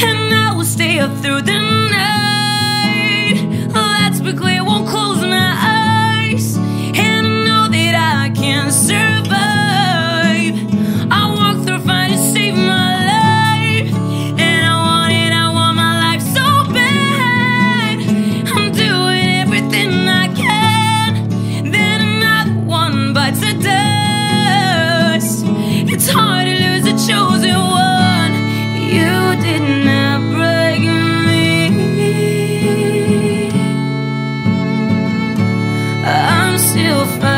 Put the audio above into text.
and I will stay up through the night. still find